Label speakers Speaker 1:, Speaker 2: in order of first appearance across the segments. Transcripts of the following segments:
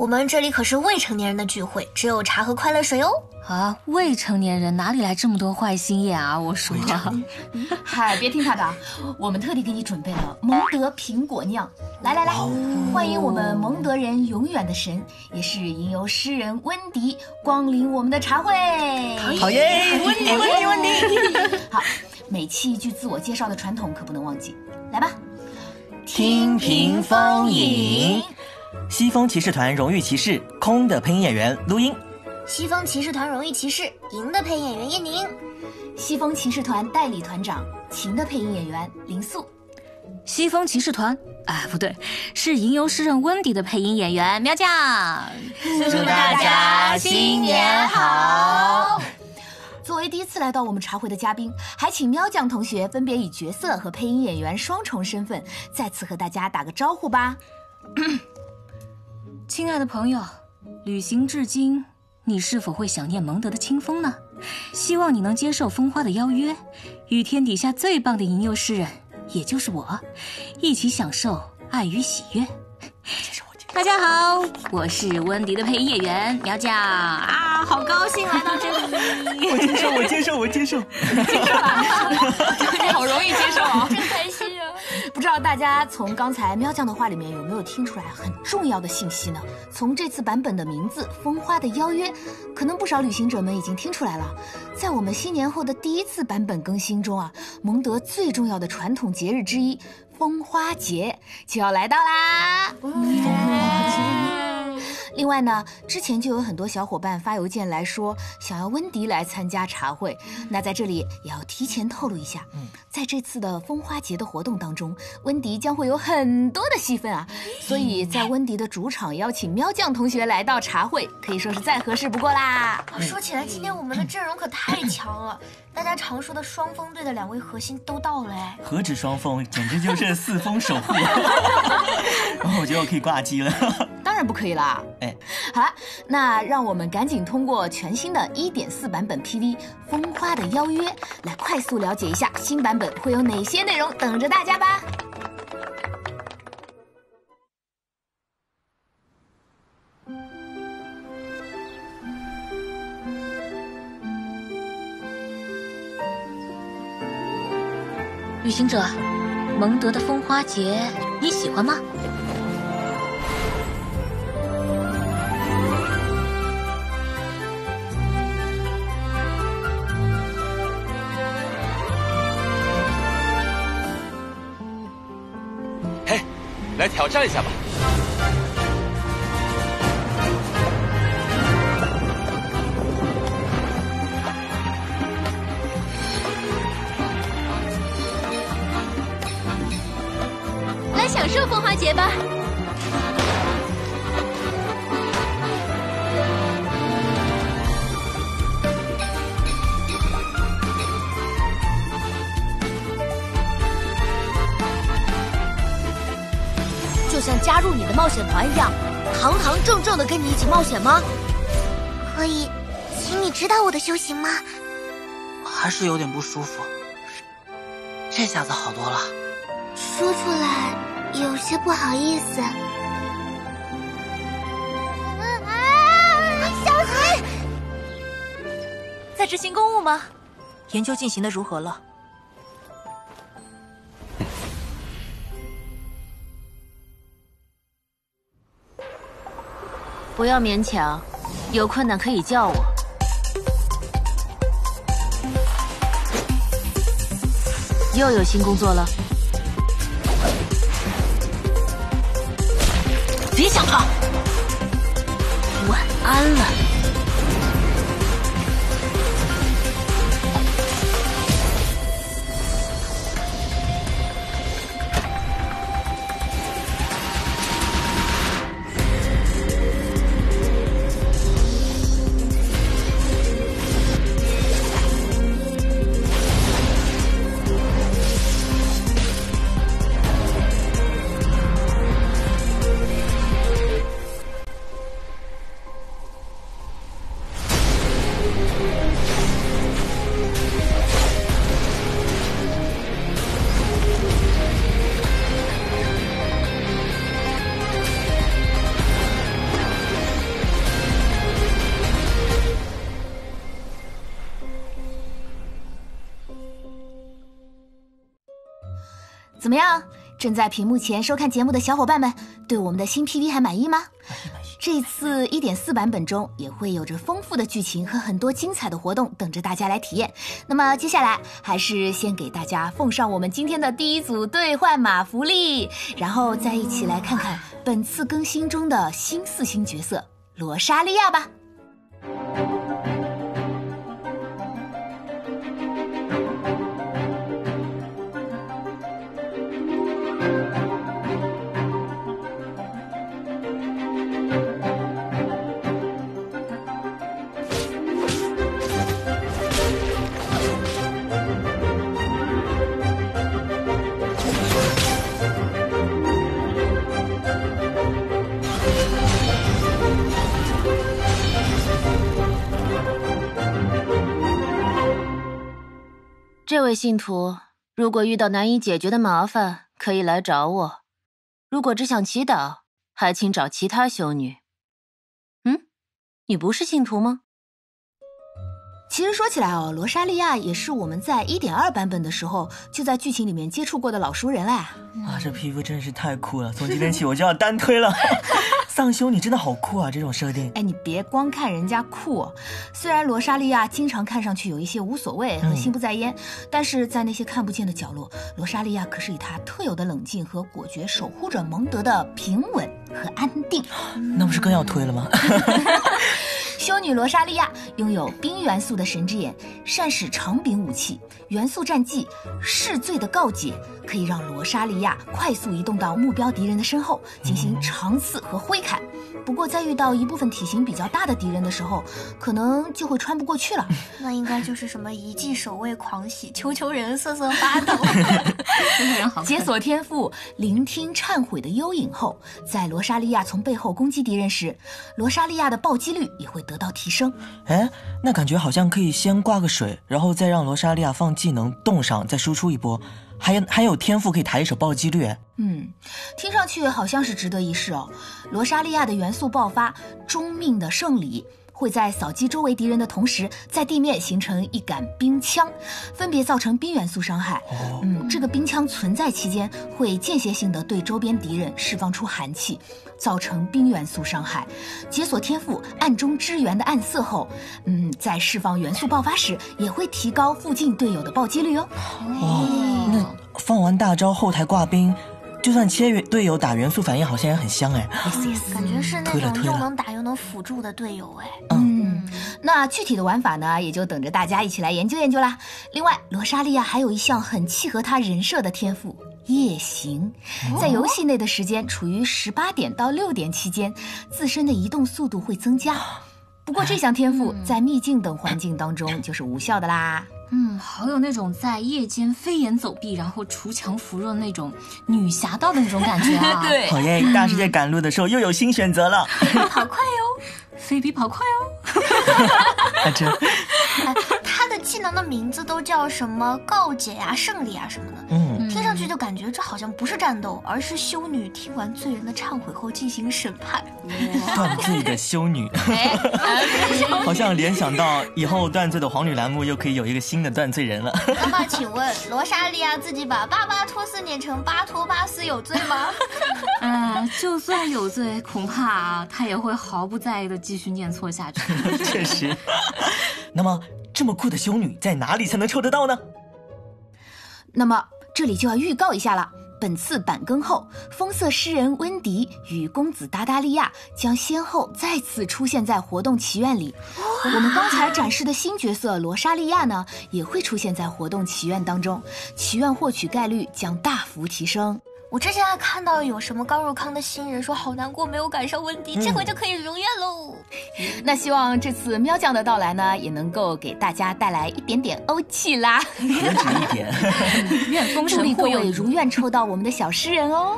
Speaker 1: 我们这里可是未成年人的聚会，只有茶和快乐水哦。
Speaker 2: 啊，未成年人哪里来这么多坏心眼啊？我说，
Speaker 3: 嗨，别听他的，我们特地给你准备了蒙德苹果酿。来来来，欢迎我们蒙德人永远的神，也是吟游诗人温迪光临我们的茶会。
Speaker 4: 好耶，温迪温迪温迪。
Speaker 3: 好，每期一句自我介绍的传统可不能忘记。来吧，
Speaker 4: 听屏风吟。西风骑士团荣誉骑士空的配音演员录音，
Speaker 1: 西风骑士团荣誉骑士银的配音演员叶宁，
Speaker 3: 西风骑士团代理团长秦的配音演员林素，
Speaker 2: 西风骑士团啊不对，是吟游诗人温迪的配音演员喵酱。
Speaker 4: 祝大家新年好！
Speaker 3: 作为第一次来到我们茶会的嘉宾，还请喵酱同学分别以角色和配音演员双重身份，再次和大家打个招呼吧。
Speaker 2: 亲爱的朋友，旅行至今，你是否会想念蒙德的清风呢？希望你能接受风花的邀约，与天底下最棒的吟游诗人，也就是我，一起享受爱与喜悦。大家好，我是温迪的配音演员苗酱啊，好高兴来到这
Speaker 4: 里。我接受，我接受，我接受。
Speaker 3: 接受了，好容易接受啊，
Speaker 1: 真开心啊！
Speaker 3: 不知道大家从刚才喵酱的话里面有没有听出来很重要的信息呢？从这次版本的名字《风花的邀约》，可能不少旅行者们已经听出来了。在我们新年后的第一次版本更新中啊，蒙德最重要的传统节日之一。风花节就要来到啦！风花节。另外呢，之前就有很多小伙伴发邮件来说想要温迪来参加茶会，那在这里也要提前透露一下，在这次的风花节的活动当中，温迪将会有很多的戏份啊，所以在温迪的主场邀请喵酱同学来到茶会，可以说是再合适不过啦。
Speaker 1: 说起来，今天我们的阵容可太强了。大家常说的双峰队的两位核心都到了哎，
Speaker 4: 何止双峰，简直就是四峰守护。然 后我觉得我可以挂机了。
Speaker 3: 当然不可以啦。哎，好了，那让我们赶紧通过全新的一点四版本 PV《风花的邀约》来快速了解一下新版本会有哪些内容等着大家吧。
Speaker 2: 旅行者，蒙德的风花节你喜欢吗？
Speaker 5: 来挑战一下吧！
Speaker 1: 来享受风花节吧！冒险团一样，堂堂正正的跟你一起冒险吗？
Speaker 6: 可以，请你指导我的修行吗？
Speaker 7: 还是有点不舒服，这下子好多了。
Speaker 6: 说出来。有些不好意思。啊小心！
Speaker 8: 在执行公务吗？研究进行的如何了？不要勉强，有困难可以叫我。又有新工作了。别想跑！晚安了。
Speaker 3: 怎么样？正在屏幕前收看节目的小伙伴们，对我们的新 PV 还满意吗？这次一点四版本中也会有着丰富的剧情和很多精彩的活动等着大家来体验。那么接下来还是先给大家奉上我们今天的第一组兑换码福利，然后再一起来看看本次更新中的新四星角色罗莎莉亚吧。
Speaker 9: 这位信徒，如果遇到难以解决的麻烦，可以来找我；如果只想祈祷，还请找其他修女。嗯，你不是信徒吗？
Speaker 3: 其实说起来哦，罗莎莉亚也是我们在一点二版本的时候就在剧情里面接触过的老熟人啦。
Speaker 4: 啊，这皮肤真是太酷了！从今天起我就要单推了。丧修你真的好酷啊，这种设定。
Speaker 3: 哎，你别光看人家酷，虽然罗莎莉亚经常看上去有一些无所谓和心不在焉，但是在那些看不见的角落，罗莎莉亚可是以她特有的冷静和果决守护着蒙德的平稳和安定。
Speaker 4: 那不是更要推了吗？
Speaker 3: 修女罗莎莉亚拥有冰元素的神之眼，善使长柄武器。元素战技噬罪的告解可以让罗莎莉亚快速移动到目标敌人的身后进行长刺和挥砍。不过在遇到一部分体型比较大的敌人的时候，可能就会穿不过去了。
Speaker 1: 那应该就是什么一记守卫狂喜，求求人瑟瑟发抖。
Speaker 3: 解锁天赋聆听忏悔的幽影后，在罗莎莉亚从背后攻击敌人时，罗莎莉亚的暴击率也会得到提升。
Speaker 4: 哎，那感觉好像可以先挂个水，然后再让罗莎莉亚放技能冻上，再输出一波，还有还有天赋可以抬一手暴击率。
Speaker 3: 嗯，听上去好像是值得一试哦。罗莎莉亚的元素爆发终命的胜利。会在扫击周围敌人的同时，在地面形成一杆冰枪，分别造成冰元素伤害。嗯，这个冰枪存在期间会间歇性的对周边敌人释放出寒气，造成冰元素伤害。解锁天赋暗中支援的暗色后，嗯，在释放元素爆发时也会提高附近队友的暴击率哦。
Speaker 4: 哦，那放完大招后台挂冰。就算切队友打元素反应好像也很香哎，
Speaker 1: 感觉是那种又能打又能辅助的队友哎。
Speaker 3: 嗯，那具体的玩法呢，也就等着大家一起来研究研究啦。另外，罗莎莉亚还有一项很契合她人设的天赋——夜行，在游戏内的时间处于十八点到六点期间，自身的移动速度会增加。不过这项天赋在秘境等环境当中就是无效的啦。
Speaker 2: 嗯，好有那种在夜间飞檐走壁，然后锄强扶弱的那种女侠道的那种感觉啊！
Speaker 3: 对，
Speaker 4: 好耶！大世界赶路的时候又有新选择了，
Speaker 2: 跑快哟，飞比跑快哦！
Speaker 4: 啊，这。
Speaker 1: 技能的名字都叫什么告解呀、胜利啊什么的，嗯，听上去就感觉这好像不是战斗，而是修女听完罪人的忏悔后进行审判。
Speaker 4: 断罪的修女，好像联想到以后断罪的皇女栏目又可以有一个新的断罪人了。
Speaker 1: 那么，请问罗莎莉亚自己把巴巴托斯念成巴托巴斯有罪吗？
Speaker 2: 嗯，就算有罪，恐怕她也会毫不在意的继续念错下去。
Speaker 4: 确实。那么。这么酷的修女在哪里才能抽得到呢？
Speaker 3: 那么这里就要预告一下了，本次版更后，风色诗人温迪与公子达达利亚将先后再次出现在活动祈愿里。我们刚才展示的新角色罗莎莉亚呢，也会出现在活动祈愿当中，祈愿获取概率将大幅提升。
Speaker 1: 我之前还看到有什么刚入坑的新人说好难过没有赶上温迪，这回就可以如愿喽。
Speaker 3: 那希望这次喵酱的到来呢，也能够给大家带来一点点欧气啦。
Speaker 4: 何止一点，
Speaker 2: 愿风神
Speaker 3: 护佑，如愿抽到我们的小诗人哦。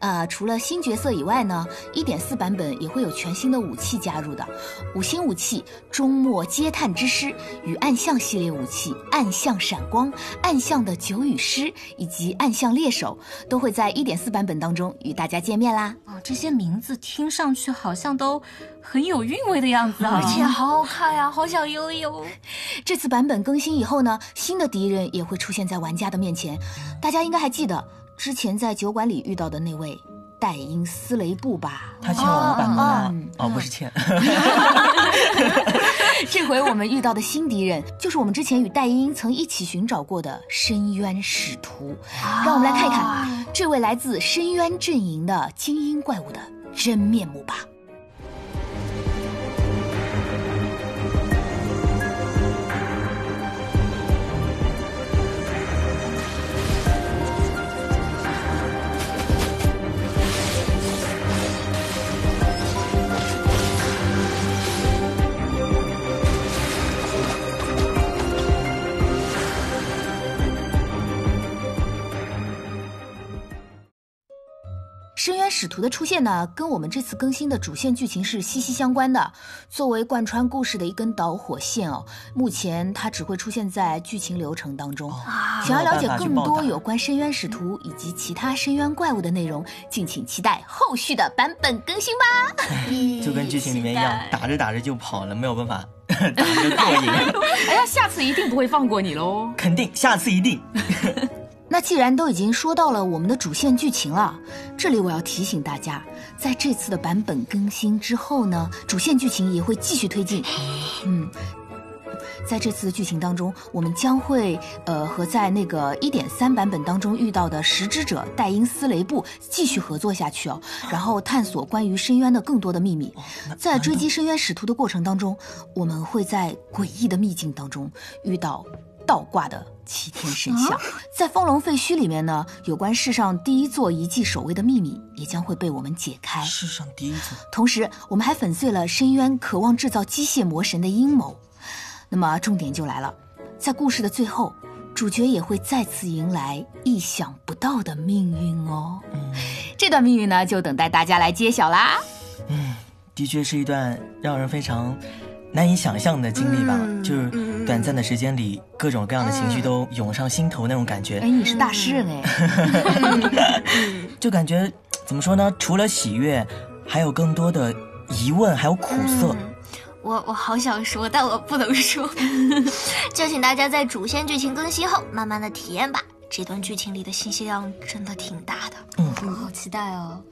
Speaker 3: 呃，除了新角色以外呢，一点四版本也会有全新的武器加入的。五星武器终末嗟叹之师与暗象系列武器暗象闪光、暗象的九羽狮以及暗象猎手都会在一点四版本当中与大家见面啦。
Speaker 2: 啊，这些名字听上去好像都很有韵味的样子啊，
Speaker 1: 而且好好看呀，好想拥有。
Speaker 3: 这次版本更新以后呢，新的敌人也会出现在玩家的面前，大家应该还记得。之前在酒馆里遇到的那位戴因斯雷布吧？
Speaker 4: 他欠我五百吗？哦，不是欠。
Speaker 3: 这回我们遇到的新敌人，就是我们之前与戴因曾一起寻找过的深渊使徒。让我们来看一看这位来自深渊阵营的精英怪物的真面目吧。深渊使徒的出现呢，跟我们这次更新的主线剧情是息息相关的。作为贯穿故事的一根导火线哦，目前它只会出现在剧情流程当中。想要了解更多有关深渊使徒以及其他深渊怪物的内容，敬请期待后续的版本更新吧。
Speaker 4: 就跟剧情里面一样，打着打着就跑了，没有办法 打着过瘾。
Speaker 3: 哎呀，下次一定不会放过你喽！
Speaker 4: 肯定，下次一定。
Speaker 3: 那既然都已经说到了我们的主线剧情了，这里我要提醒大家，在这次的版本更新之后呢，主线剧情也会继续推进。嗯，在这次的剧情当中，我们将会呃和在那个一点三版本当中遇到的食之者戴因斯雷布继续合作下去哦，然后探索关于深渊的更多的秘密。在追击深渊使徒的过程当中，我们会在诡异的秘境当中遇到倒挂的。齐天神像，在丰隆废墟里面呢，有关世上第一座遗迹守卫的秘密也将会被我们解开。
Speaker 4: 世上第一座。
Speaker 3: 同时，我们还粉碎了深渊渴望制造机械魔神的阴谋。那么，重点就来了，在故事的最后，主角也会再次迎来意想不到的命运哦。嗯，这段命运呢，就等待大家来揭晓啦。
Speaker 4: 嗯，的确是一段让人非常。难以想象的经历吧，就是短暂的时间里，各种各样的情绪都涌上心头那种感觉。
Speaker 3: 哎，你是大诗人
Speaker 4: 哎，就感觉怎么说呢？除了喜悦，还有更多的疑问，还有苦涩。
Speaker 1: 我我好想说，但我不能说。就请大家在主线剧情更新后，慢慢的体验吧。这段剧情里的信息量真的挺大的。
Speaker 2: 嗯，好期待哦。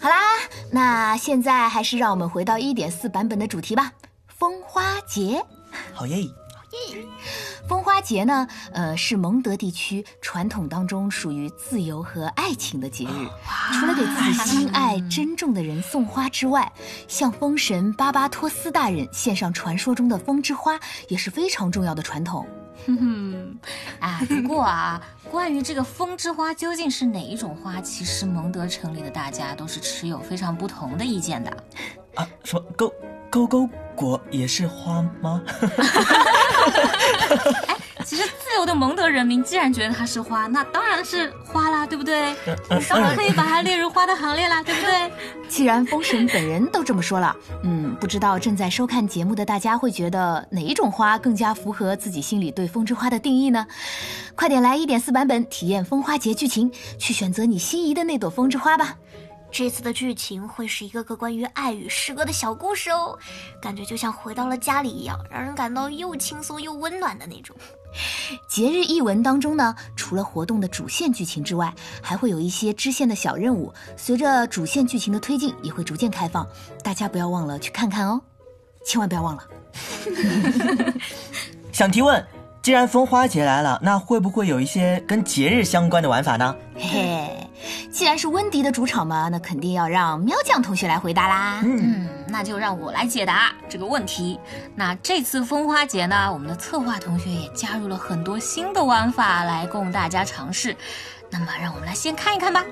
Speaker 3: 好啦，那现在还是让我们回到一点四版本的主题吧。风花节，
Speaker 4: 好耶！
Speaker 3: 风花节呢，呃，是蒙德地区传统当中属于自由和爱情的节日。除了给自己心爱、珍重的人送花之外，向风神巴巴托斯大人献上传说中的风之花，也是非常重要的传统。哼
Speaker 2: 哼，啊，不过啊，关于这个风之花究竟是哪一种花，其实蒙德城里的大家都是持有非常不同的意见的。
Speaker 4: 啊，什么勾勾勾果也是花吗？
Speaker 2: 哎，其实自由的蒙德人民既然觉得它是花，那当然是花啦，对不对？当然可以把它列入花的行列啦，对不对？
Speaker 3: 既然风神本人都这么说了，嗯，不知道正在收看节目的大家会觉得哪一种花更加符合自己心里对风之花的定义呢？快点来一点四版本体验风花节剧情，去选择你心仪的那朵风之花吧。
Speaker 1: 这次的剧情会是一个个关于爱与诗歌的小故事哦，感觉就像回到了家里一样，让人感到又轻松又温暖的那种。
Speaker 3: 节日译文当中呢，除了活动的主线剧情之外，还会有一些支线的小任务，随着主线剧情的推进，也会逐渐开放，大家不要忘了去看看哦，千万不要忘了。
Speaker 4: 想提问，既然风花节来了，那会不会有一些跟节日相关的玩法呢？
Speaker 3: 嘿嘿。既然是温迪的主场嘛，那肯定要让喵酱同学来回答啦。
Speaker 2: 嗯，那就让我来解答这个问题。那这次风花节呢，我们的策划同学也加入了很多新的玩法来供大家尝试。那么，让我们来先看一看吧。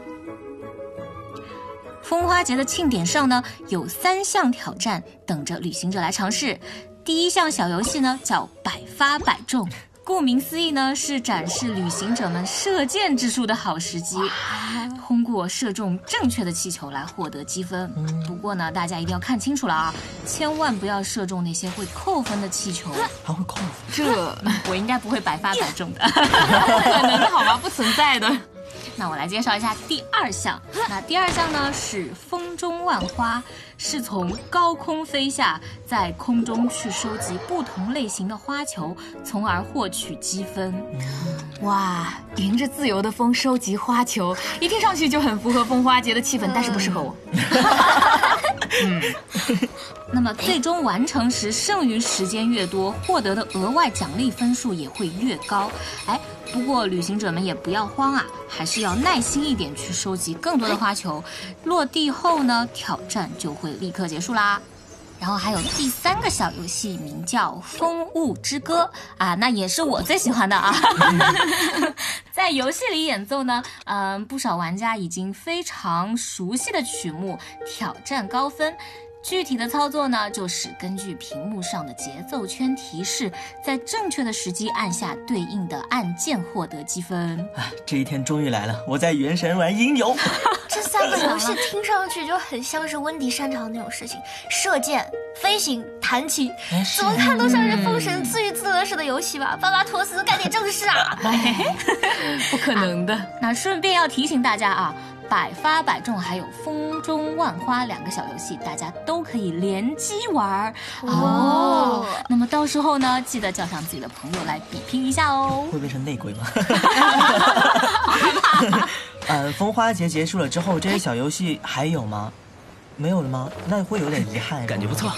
Speaker 2: 风花节的庆典上呢，有三项挑战等着旅行者来尝试。第一项小游戏呢，叫百发百中。顾名思义呢，是展示旅行者们射箭之术的好时机，通过射中正确的气球来获得积分。不过呢，大家一定要看清楚了啊，千万不要射中那些会扣分的气球。
Speaker 4: 还会扣分？
Speaker 2: 这我应该不会百发百中的，不 可能的好吧？不存在的。那我来介绍一下第二项。那第二项呢是风中万花。是从高空飞下，在空中去收集不同类型的花球，从而获取积分。
Speaker 3: 哇，迎着自由的风收集花球，一听上去就很符合风花节的气氛，但是不适合我。
Speaker 2: 嗯，那么最终完成时，剩余时间越多，获得的额外奖励分数也会越高。哎，不过旅行者们也不要慌啊，还是要耐心一点去收集更多的花球。落地后呢，挑战就会立刻结束啦。然后还有第三个小游戏，名叫《风物之歌》啊，那也是我最喜欢的啊。在游戏里演奏呢，嗯，不少玩家已经非常熟悉的曲目，挑战高分。具体的操作呢，就是根据屏幕上的节奏圈提示，在正确的时机按下对应的按键，获得积分。
Speaker 4: 啊，这一天终于来了！我在原神玩音游。
Speaker 1: 这三个游戏听上去就很像是温迪擅长的那种事情：射箭、飞行、弹琴，怎么看都像是封神自娱自乐式的游戏吧？巴巴托斯，干点正事啊！
Speaker 3: 不可能的。
Speaker 2: 那顺便要提醒大家啊。百发百中，还有风中万花两个小游戏，大家都可以联机玩哦。那么到时候呢，记得叫上自己的朋友来比拼一下哦。
Speaker 4: 会变成内鬼吗？呃，风花节结束了之后，这些小游戏还有吗？没有了吗？那会有点遗憾。
Speaker 5: 感觉不错。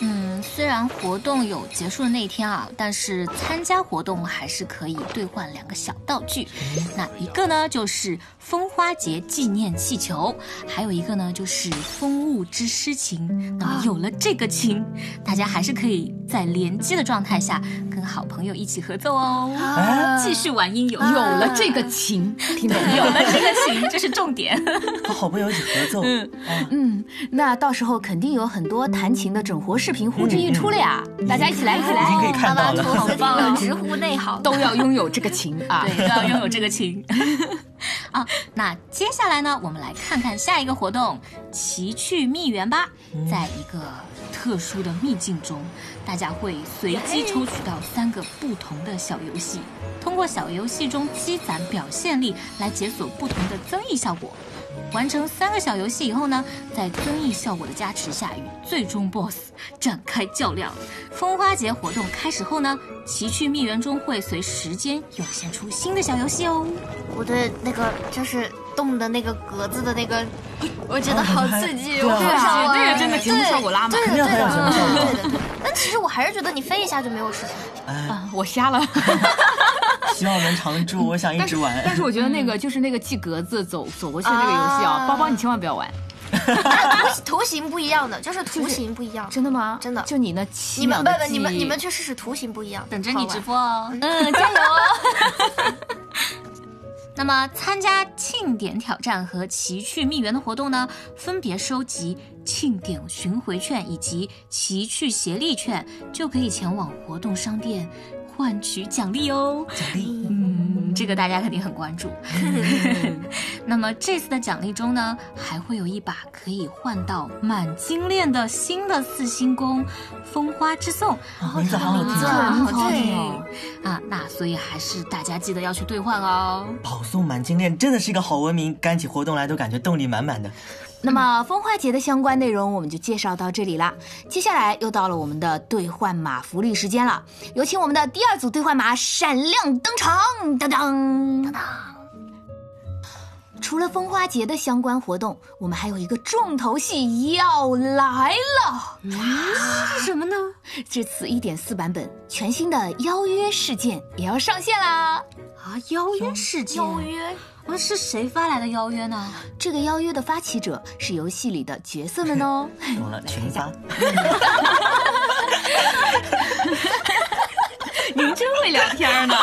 Speaker 2: 嗯，虽然活动有结束的那一天啊，但是参加活动还是可以兑换两个小道具。那一个呢就是风花节纪念气球，还有一个呢就是风物之诗情。那么有了这个情，大家还是可以在联机的状态下跟好朋友一起合奏哦，继续玩音游。
Speaker 3: 有了这个情，听懂？
Speaker 2: 有了这个情，这是重点。
Speaker 4: 和好朋友一起合奏。嗯
Speaker 3: 嗯，那到时候肯定有很多弹琴的整活视频呼之欲出了呀！大家一起来，一起来！
Speaker 4: 已经可以看到了，
Speaker 1: 好棒！直呼内行，
Speaker 3: 都要拥有这个情啊！
Speaker 2: 对，都要拥有这个情。啊，那接下来呢，我们来看看下一个活动——奇趣蜜园吧。在一个特殊的秘境中，大家会随机抽取到三个不同的小游戏，通过小游戏中积攒表现力来解锁不同的增益效果。完成三个小游戏以后呢，在增益效果的加持下，与最终 BOSS 展开较量。风花节活动开始后呢，奇趣蜜园中会随时间涌现出新的小游戏哦。
Speaker 1: 我对那个就是动的那个格子的那个，我觉得好刺激，我
Speaker 3: 对啊，那个真的节目效果拉满，
Speaker 1: 对的对的对的。但其实我还是觉得你飞一下就没有事情。
Speaker 3: 啊，我瞎了。
Speaker 4: 希望能常驻，我想一直玩。
Speaker 3: 但是我觉得那个就是那个记格子走走过去那个游戏啊，包包你千万不要玩。
Speaker 1: 图图形不一样的，就是图形不一样。
Speaker 3: 真的吗？
Speaker 1: 真的。
Speaker 3: 就你那
Speaker 1: 七秒的不不，你们你们去试试图形不一样。
Speaker 2: 等着你直播哦。
Speaker 3: 嗯，加油哦。
Speaker 2: 那么参加庆典挑战和奇趣蜜园的活动呢，分别收集庆典巡回券以及奇趣协力券，就可以前往活动商店。换取奖励哦，
Speaker 4: 奖励，
Speaker 2: 嗯，这个大家肯定很关注。那么这次的奖励中呢，还会有一把可以换到满金链的新的四星弓——风花之颂，
Speaker 4: 名字好好听
Speaker 2: 啊，好听啊！那所以还是大家记得要去兑换哦。
Speaker 4: 保送满金链真的是一个好文明，干起活动来都感觉动力满满的。
Speaker 3: 那么风花节的相关内容我们就介绍到这里啦。接下来又到了我们的兑换码福利时间了，有请我们的第二组兑换码闪亮登场！当当当当。除了风花节的相关活动，我们还有一个重头戏要来了。
Speaker 2: 哇，是什么呢？
Speaker 3: 这次一点四版本全新的邀约事件也要上线啦！
Speaker 2: 啊，邀约事件，
Speaker 1: 邀约。
Speaker 2: 那是谁发来的邀约呢？
Speaker 3: 这个邀约的发起者是游戏里的角色们哦。
Speaker 4: 懂了，群发。
Speaker 3: 您真会聊天呢。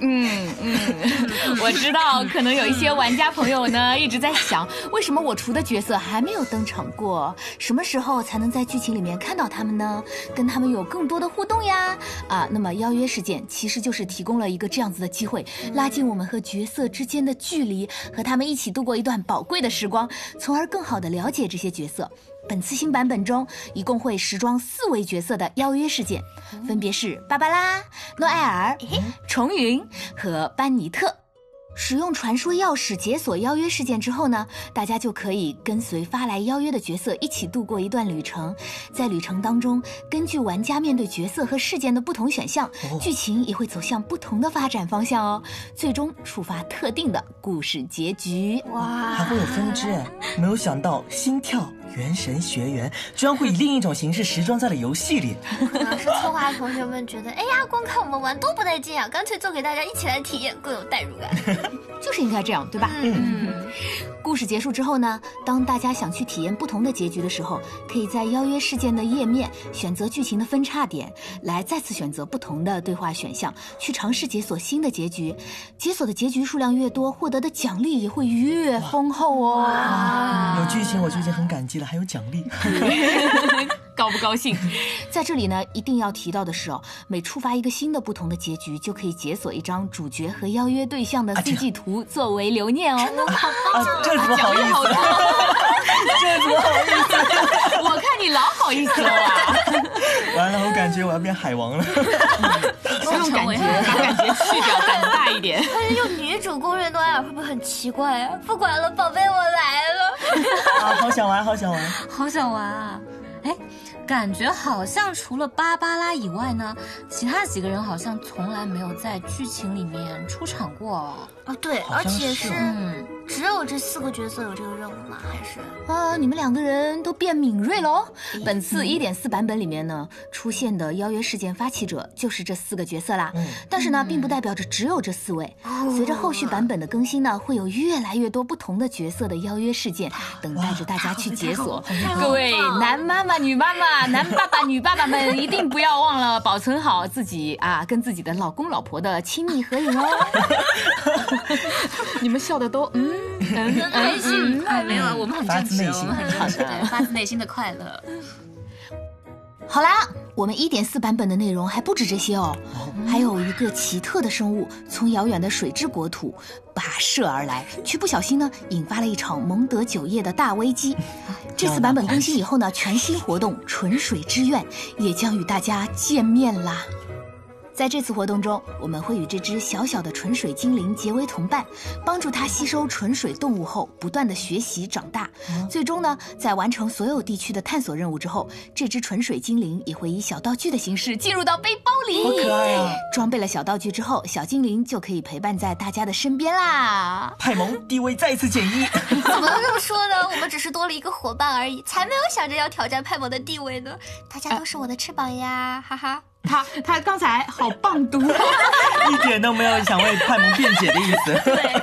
Speaker 3: 嗯嗯，我知道，可能有一些玩家朋友呢一直在想，为什么我除的角色还没有登场过？什么时候才能在剧情里面看到他们呢？跟他们有更多的互动呀！啊，那么邀约事件其实就是提供了一个这样子的机会，拉近我们和角色之间的距离，和他们一起度过一段宝贵的时光，从而更好的了解这些角色。本次新版本中，一共会时装四位角色的邀约事件，分别是芭芭拉、诺艾尔、重云和班尼特。使用传说钥匙解锁邀约事件之后呢，大家就可以跟随发来邀约的角色一起度过一段旅程。在旅程当中，根据玩家面对角色和事件的不同选项，剧情也会走向不同的发展方向哦，最终触发特定的故事结局。
Speaker 4: 哇，还会有分支哎！没有想到心跳。元神学员居然会以另一种形式时装在了游戏里，
Speaker 1: 可能是策划同学们觉得，哎呀，光看我们玩多不带劲啊，干脆做给大家一起来体验，更有代入感。
Speaker 3: 就是应该这样，对吧？嗯。故事结束之后呢，当大家想去体验不同的结局的时候，可以在邀约事件的页面选择剧情的分叉点，来再次选择不同的对话选项，去尝试解锁新的结局。解锁的结局数量越多，获得的奖励也会越丰厚哦。
Speaker 4: 有剧情我就已经很感激了，还有奖励。
Speaker 3: 高不高兴？在这里呢，一定要提到的是哦，每触发一个新的不同的结局，就可以解锁一张主角和邀约对象的 CG 图作为留念哦。
Speaker 1: 真的好棒！
Speaker 4: 这怎么好意思？这怎么好意思？
Speaker 3: 我看你老好意思了。
Speaker 4: 完了，我感觉我要变海王了。
Speaker 3: 不用感觉，把感觉去掉，胆大一点。
Speaker 1: 但是用女主攻略诺埃尔会不会很奇怪啊？不管了，宝贝，我来了。
Speaker 4: 啊，好想玩，好想玩，
Speaker 2: 好想玩啊！哎，感觉好像除了芭芭拉以外呢，其他几个人好像从来没有在剧情里面出场过。
Speaker 1: 哦，对，而且是。只有这四个角色有这个任务吗？还是
Speaker 3: 啊，你们两个人都变敏锐了哦。本次一点四版本里面呢，出现的邀约事件发起者就是这四个角色啦。但是呢，并不代表着只有这四位。随着后续版本的更新呢，会有越来越多不同的角色的邀约事件等待着大家去解锁。各位男妈妈、女妈妈、男爸爸、女爸爸们，一定不要忘了保存好自己啊，跟自己的老公老婆的亲密合影哦。你们笑的都嗯。
Speaker 1: 很开心，
Speaker 2: 没有啊，我们很
Speaker 4: 正直，我
Speaker 2: 们很正直，发自内心的快乐。
Speaker 3: 好啦，我们一点四版本的内容还不止这些哦，还有一个奇特的生物从遥远的水之国土跋涉而来，却不小心呢引发了一场蒙德酒业的大危机。这次版本更新以后呢，全新活动纯水之愿也将与大家见面啦。在这次活动中，我们会与这只小小的纯水精灵结为同伴，帮助它吸收纯水动物后，不断的学习长大。最终呢，在完成所有地区的探索任务之后，这只纯水精灵也会以小道具的形式进入到背包里。
Speaker 4: 好可爱啊！
Speaker 3: 装备了小道具之后，小精灵就可以陪伴在大家的身边啦。
Speaker 4: 派蒙地位再次减一，
Speaker 1: 怎么能这么说呢？我们只是多了一个伙伴而已，才没有想着要挑战派蒙的地位呢。大家都是我的翅膀呀，哈哈。
Speaker 3: 他他刚才好棒读，
Speaker 4: 一点都没有想为派蒙辩解的意思。
Speaker 1: 对，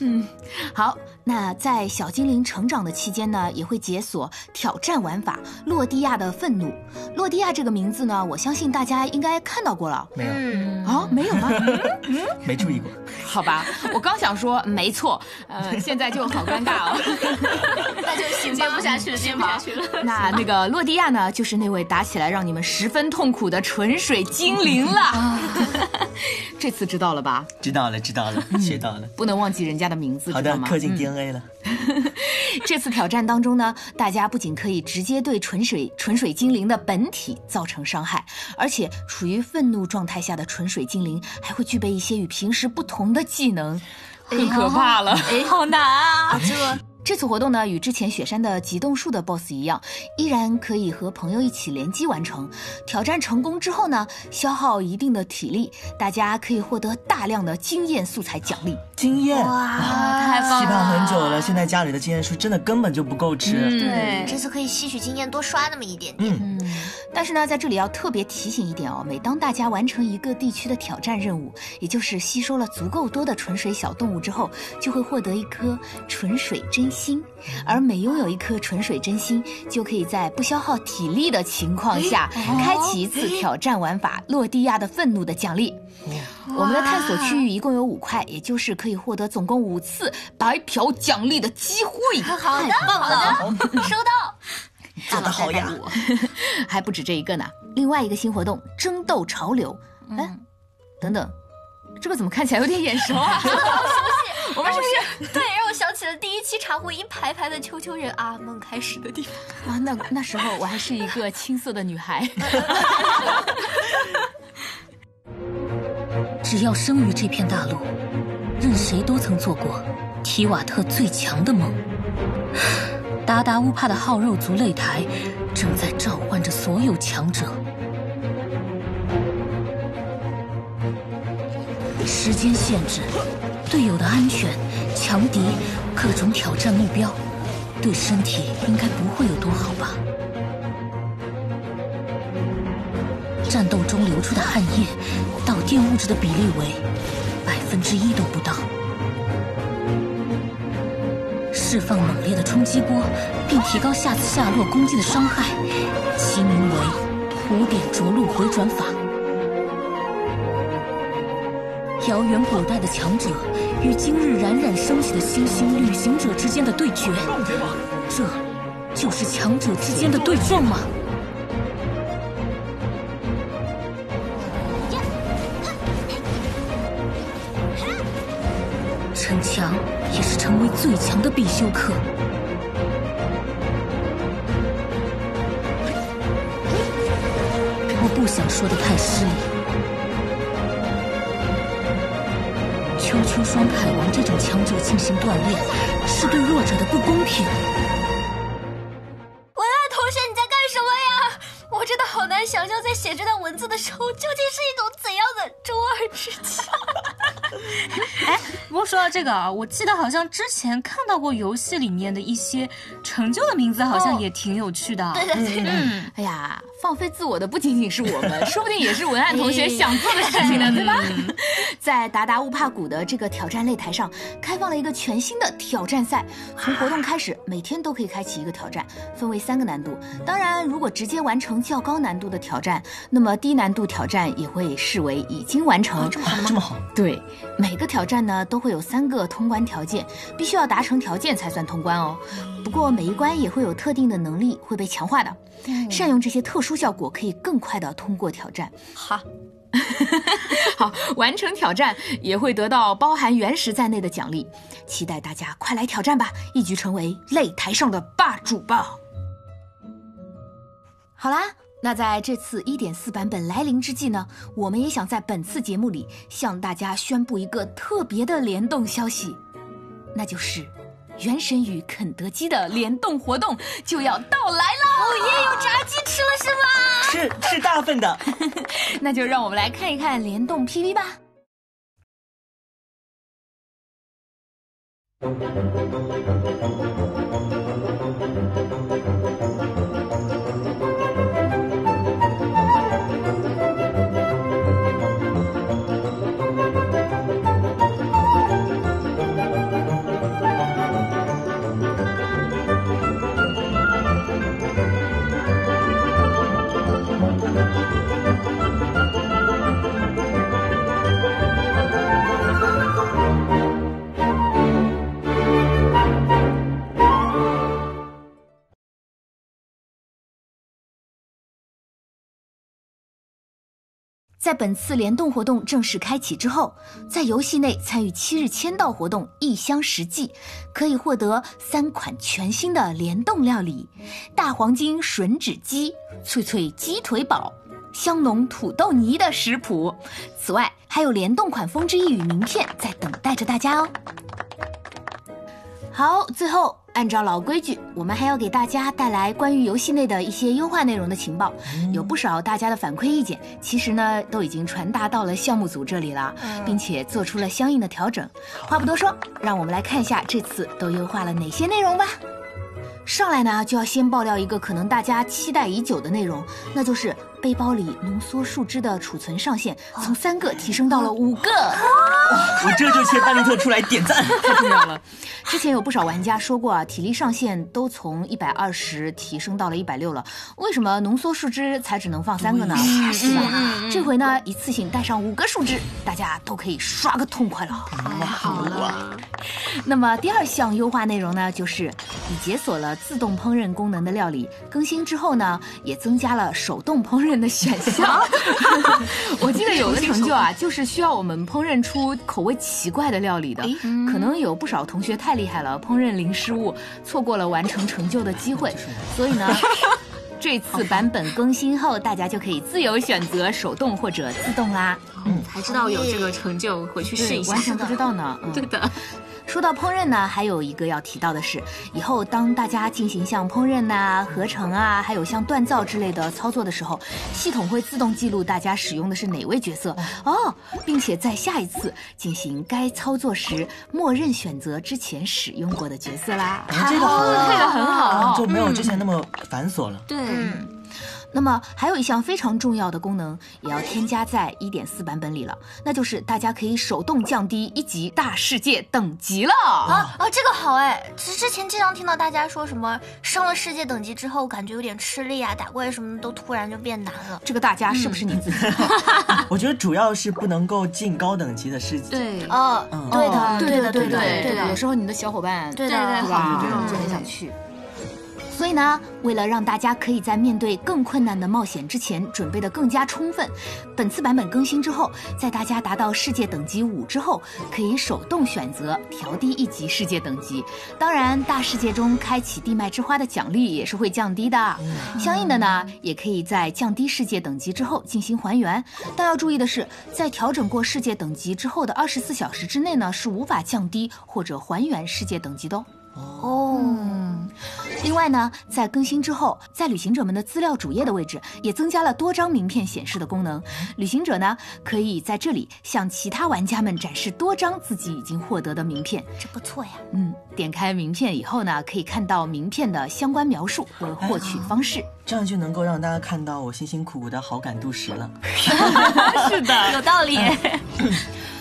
Speaker 3: 嗯，好。那在小精灵成长的期间呢，也会解锁挑战玩法《洛蒂亚的愤怒》。洛蒂亚这个名字呢，我相信大家应该看到过了。
Speaker 4: 没有
Speaker 3: 啊？没有吗？
Speaker 4: 没注意过。
Speaker 3: 好吧，我刚想说没错，呃，现在就好尴尬哦。
Speaker 1: 那就行，
Speaker 2: 接不下去了，接不下去了。
Speaker 3: 那那个洛蒂亚呢，就是那位打起来让你们十分痛苦的纯水精灵了。这次知道了吧？
Speaker 4: 知道了，知道了，学到了。
Speaker 3: 不能忘记人家的名字，
Speaker 4: 好的，刻进 DNA。了，
Speaker 3: 这次挑战当中呢，大家不仅可以直接对纯水纯水精灵的本体造成伤害，而且处于愤怒状态下的纯水精灵还会具备一些与平时不同的技能，更可怕了，
Speaker 2: 哎，好难啊！
Speaker 3: 这。这次活动呢，与之前雪山的极冻树的 BOSS 一样，依然可以和朋友一起联机完成。挑战成功之后呢，消耗一定的体力，大家可以获得大量的经验素材奖励。
Speaker 4: 经验
Speaker 2: 哇，太棒了！
Speaker 4: 期盼很久了，现在家里的经验树真的根本就不够吃。
Speaker 1: 对，这次可以吸取经验，多刷那么一点点。
Speaker 3: 嗯，但是呢，在这里要特别提醒一点哦，每当大家完成一个地区的挑战任务，也就是吸收了足够多的纯水小动物之后，就会获得一颗纯水真。心，而每拥有一颗纯水真心，就可以在不消耗体力的情况下，开启一次挑战玩法《洛蒂亚的愤怒》的奖励。我们的探索区域一共有五块，也就是可以获得总共五次白嫖奖励的机会。
Speaker 1: 好的，好的，收到。
Speaker 4: 做的好呀！
Speaker 3: 还不止这一个呢，另外一个新活动——争斗潮流。哎，等等，这个怎么看起来有点眼熟啊？
Speaker 1: 我们是不是对？起了第一期茶壶一排排的秋秋人阿梦开始的地方
Speaker 3: 啊！那那时候我还是一个青涩的女孩。
Speaker 2: 只要生于这片大陆，任谁都曾做过提瓦特最强的梦。达达乌帕的好肉族擂台正在召唤着所有强者。时间限制，队友的安全，强敌，各种挑战目标，对身体应该不会有多好吧？战斗中流出的汗液，导电物质的比例为百分之一都不到。释放猛烈的冲击波，并提高下次下落攻击的伤害，其名为五点着陆回转法。遥远古代的强者与今日冉冉升起的星星旅行者之间的对决，这就是强者之间的对撞吗？逞强也是成为最强的必修课。我不想说的太失礼。秋秋双凯王这种强者进行锻炼，是对弱者的不公平。
Speaker 1: 文案同学，你在干什么呀？我真的好难想象，在写这段文字的时候，究竟是一种怎样的中二之气。
Speaker 2: 哎，不过说到这个啊，我记得好像之前看到过游戏里面的一些成就的名字，好像也挺有趣的。
Speaker 1: 对对对，
Speaker 3: 嗯，哎呀，放飞自我的不仅仅是我们，说不定也是文案同学想做的事情呢，对吧？在达达乌帕谷的这个挑战擂台上，开放了一个全新的挑战赛。从活动开始，每天都可以开启一个挑战，分为三个难度。当然，如果直接完成较高难度的挑战，那么低难度挑战也会视为已经完成。
Speaker 4: 这么好，这么好。
Speaker 3: 对，每个挑战呢都会有三个通关条件，必须要达成条件才算通关哦。不过每一关也会有特定的能力会被强化的，善用这些特殊效果，可以更快的通过挑战。
Speaker 1: 好。
Speaker 3: 好，完成挑战也会得到包含原石在内的奖励，期待大家快来挑战吧，一举成为擂台上的霸主吧。好啦，那在这次一点四版本来临之际呢，我们也想在本次节目里向大家宣布一个特别的联动消息，那就是《原神》与肯德基的联动活动就要到来了。
Speaker 1: 哦耶，有炸鸡吃了是吗？
Speaker 4: 是是大份的，
Speaker 3: 那就让我们来看一看联动 PV 吧。在本次联动活动正式开启之后，在游戏内参与七日签到活动“一箱食记”，可以获得三款全新的联动料理：大黄金吮指鸡、脆脆鸡腿堡、香浓土豆泥的食谱。此外，还有联动款风之翼”与名片在等待着大家哦。好，最后。按照老规矩，我们还要给大家带来关于游戏内的一些优化内容的情报。有不少大家的反馈意见，其实呢都已经传达到了项目组这里了，并且做出了相应的调整。话不多说，让我们来看一下这次都优化了哪些内容吧。上来呢就要先爆料一个可能大家期待已久的内容，那就是背包里浓缩树脂的储存上限从三个提升到了五个。
Speaker 4: 我这就切班尼特出来点赞，
Speaker 3: 太重要了。之前有不少玩家说过啊，体力上限都从一百二十提升到了一百六了，为什么浓缩树脂才只能放三个呢？是吧？这回呢，一次性带上五个树脂，大家都可以刷个痛快了。
Speaker 1: 好了。
Speaker 3: 那么第二项优化内容呢，就是你解锁了自动烹饪功能的料理，更新之后呢，也增加了手动烹饪的选项。我记得有的成就啊，就是需要我们烹饪出口味奇怪的料理的，可能有不少同学太厉害了，烹饪零失误，错过了完成成就的机会，所以呢。这次版本更新后，大家就可以自由选择手动或者自动啦。
Speaker 2: 嗯，才知道有这个成就，回去试一下。
Speaker 3: 完全不知道呢。
Speaker 2: 对的。
Speaker 3: 说到烹饪呢，还有一个要提到的是，以后当大家进行像烹饪呐、合成啊，还有像锻造之类的操作的时候，系统会自动记录大家使用的是哪位角色哦，并且在下一次进行该操作时，默认选择之前使用过的角色啦。
Speaker 4: 这个
Speaker 3: 好，这个很好，
Speaker 4: 就没有之前那么繁琐了。
Speaker 2: 对。
Speaker 3: 那么还有一项非常重要的功能，也要添加在一点四版本里了，那就是大家可以手动降低一级大世界等级了啊
Speaker 1: 啊！这个好哎，其实之前经常听到大家说什么升了世界等级之后感觉有点吃力啊，打怪什么的都突然就变难了。
Speaker 3: 这个大家是不是你自己？
Speaker 4: 我觉得主要是不能够进高等级的世界。
Speaker 2: 对，
Speaker 1: 哦，对的，
Speaker 3: 对
Speaker 1: 的，对的，
Speaker 3: 对的。有时候你的小伙伴，
Speaker 1: 对的，
Speaker 3: 对吧？就很想去。所以呢，为了让大家可以在面对更困难的冒险之前准备的更加充分，本次版本更新之后，在大家达到世界等级五之后，可以手动选择调低一级世界等级。当然，大世界中开启地脉之花的奖励也是会降低的。相应的呢，也可以在降低世界等级之后进行还原。但要注意的是，在调整过世界等级之后的二十四小时之内呢，是无法降低或者还原世界等级的哦。哦。另外呢，在更新之后，在旅行者们的资料主页的位置也增加了多张名片显示的功能。旅行者呢，可以在这里向其他玩家们展示多张自己已经获得的名片，
Speaker 1: 这不错呀。
Speaker 3: 嗯，点开名片以后呢，可以看到名片的相关描述和获取方式，
Speaker 4: 这样就能够让大家看到我辛辛苦苦的好感度值了。
Speaker 3: 是的，
Speaker 2: 有道理。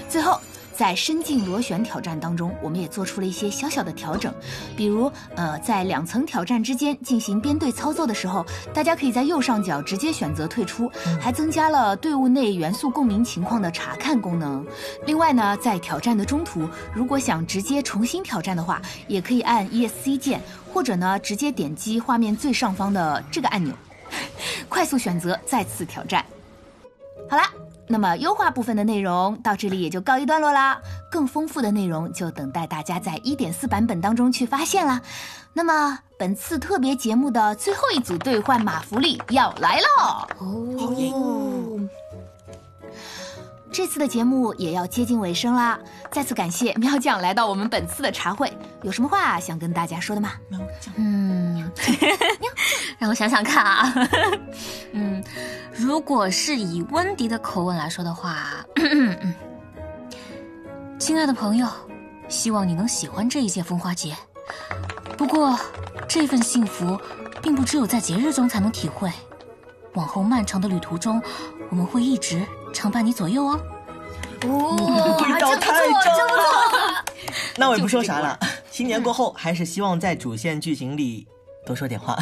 Speaker 3: 最后。在深境螺旋挑战当中，我们也做出了一些小小的调整，比如，呃，在两层挑战之间进行编队操作的时候，大家可以在右上角直接选择退出，还增加了队伍内元素共鸣情况的查看功能。另外呢，在挑战的中途，如果想直接重新挑战的话，也可以按 ESC 键，或者呢，直接点击画面最上方的这个按钮，快速选择再次挑战。好啦。那么优化部分的内容到这里也就告一段落啦，更丰富的内容就等待大家在一点四版本当中去发现啦。那么本次特别节目的最后一组兑换码福利要来喽哦！这次的节目也要接近尾声啦，再次感谢喵酱来到我们本次的茶会，有什么话想跟大家说的吗？
Speaker 4: 喵酱，
Speaker 2: 嗯，让我想想看啊，嗯。如果是以温迪的口吻来说的话，亲爱的朋友，希望你能喜欢这一届风花节。不过，这份幸福并不只有在节日中才能体会，往后漫长的旅途中，我们会一直常伴你左右哦。
Speaker 1: 哦，
Speaker 4: 味道太
Speaker 1: 重
Speaker 4: 了。那我也不说啥了。新年过后，还是希望在主线剧情里多说点话。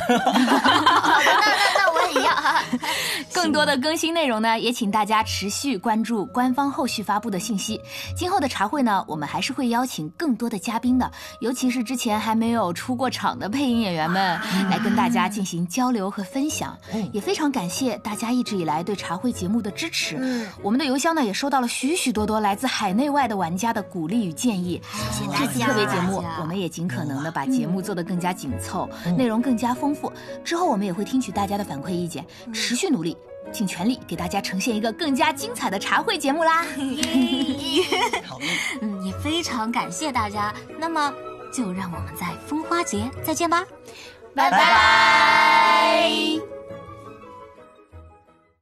Speaker 3: 更多的更新内容呢，也请大家持续关注官方后续发布的信息。今后的茶会呢，我们还是会邀请更多的嘉宾的，尤其是之前还没有出过场的配音演员们，来跟大家进行交流和分享。也非常感谢大家一直以来对茶会节目的支持。嗯，我们的邮箱呢，也收到了许许多多来自海内外的玩家的鼓励与建议。这次特别节目，我们也尽可能的把节目做得更加紧凑，内容更加丰富。之后我们也会听取大家的反馈意见。持续努力，尽全力给大家呈现一个更加精彩的茶会节目啦！
Speaker 4: 好，
Speaker 2: 嗯，也非常感谢大家。那么，就让我们在风花节再见吧，
Speaker 1: 拜拜。